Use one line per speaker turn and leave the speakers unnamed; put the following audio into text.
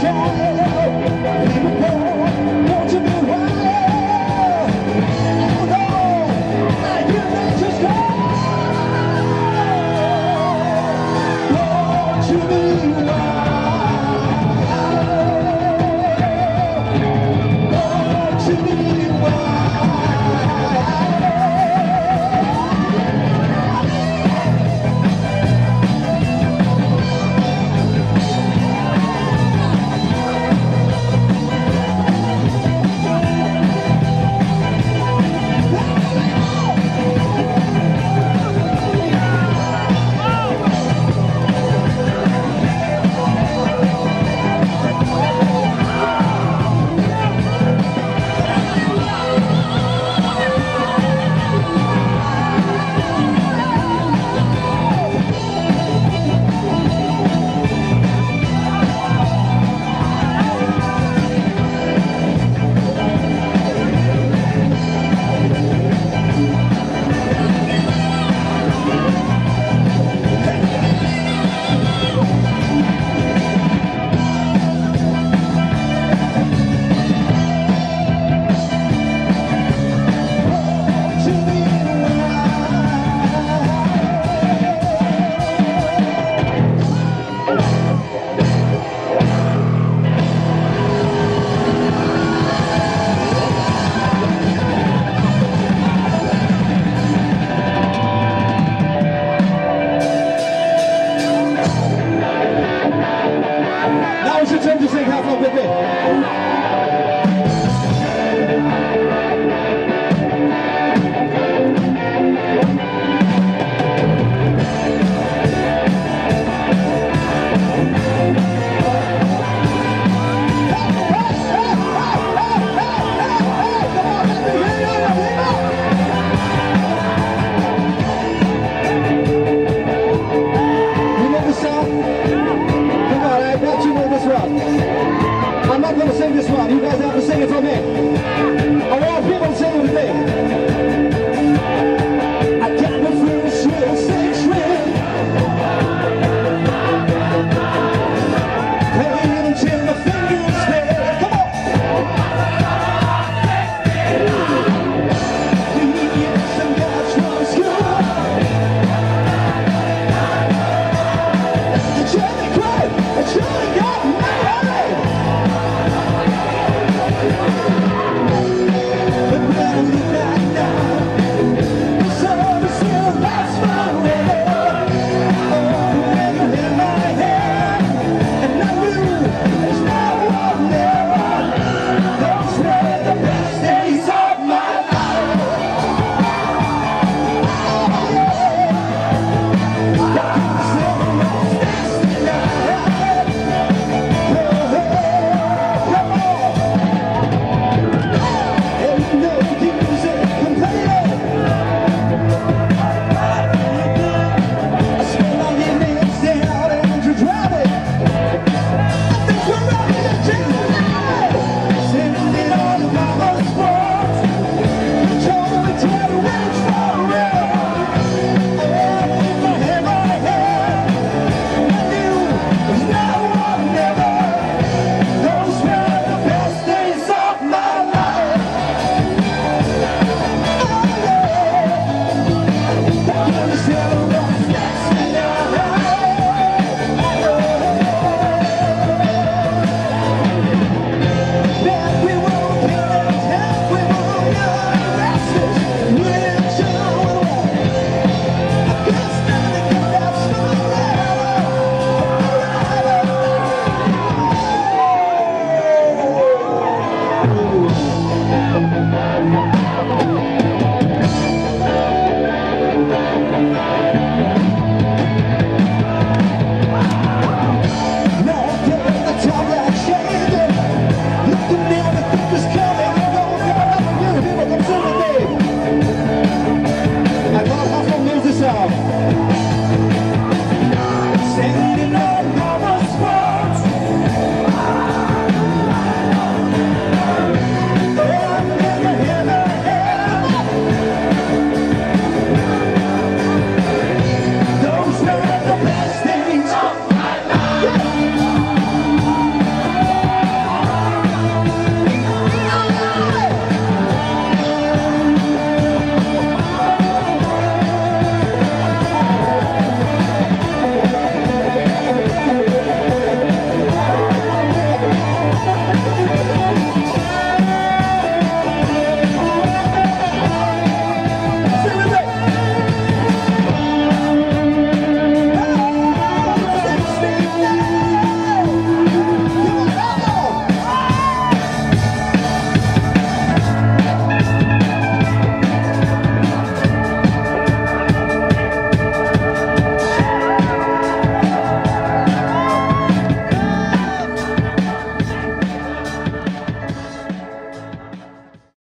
shine.